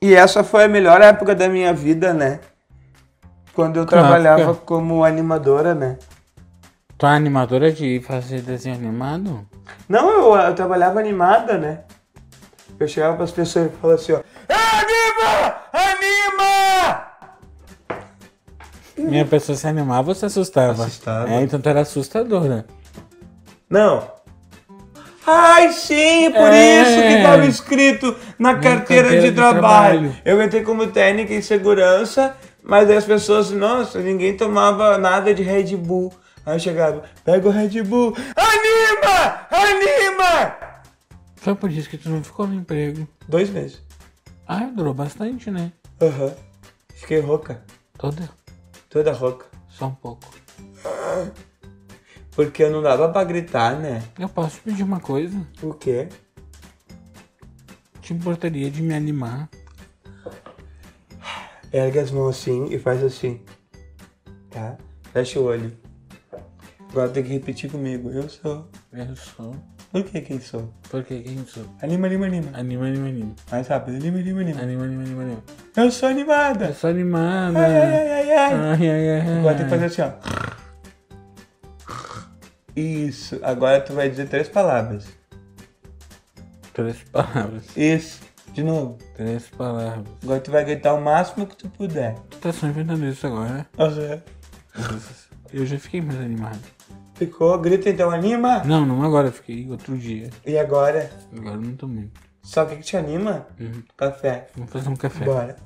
E essa foi a melhor época da minha vida, né? Quando eu trabalhava época? como animadora, né? Tu é animadora de fazer desenho animado? Não, eu, eu trabalhava animada, né? Eu chegava pras pessoas e falava assim, ó. Anima! Anima! Minha pessoa se animava ou se assustava? Assustava. É, então tu era assustadora. Não. Ai, sim, por É. isso que estava escrito na carteira, carteira de, de trabalho. trabalho. Eu entrei como técnica em segurança, mas aí as pessoas, nossa, ninguém tomava nada de Red Bull. Aí eu chegava, pega o Red Bull, anima! Anima! Foi por isso que tu não ficou no emprego. Dois meses. Ah, durou bastante, né? Aham. Fiquei rouca, Toda. toda rouca. Só um pouco. Porque eu não dava pra gritar, né? Eu posso pedir uma coisa? O quê? Te importaria de me animar? Ergue as mãos assim e faz assim. Tá? Fecha o olho. Agora tem que repetir comigo. Eu sou. Eu sou. Por que quem sou? Porque quem sou? Anima, anima, anima. Anima, anima, anima. Mais rápido. Anima, anima, anima. Anima, anima, anima, anima. Eu sou Eu animada. sou animada. Ai, ai, ai, ai, ai. Ai, ai, ai. Agora tem que fazer assim, ó. Isso. Agora tu vai dizer três palavras. Três palavras. Isso. De novo. Três palavras. Agora tu vai gritar o máximo que tu puder. Tu tá só inventando isso agora? Aham. Eu já fiquei mais animado. Ficou? Grita então, anima. Não, não agora, fiquei outro dia. E agora? Agora eu não tô muito. Sabe o que que te anima? Uhum. Café. Vamos fazer um café. Bora.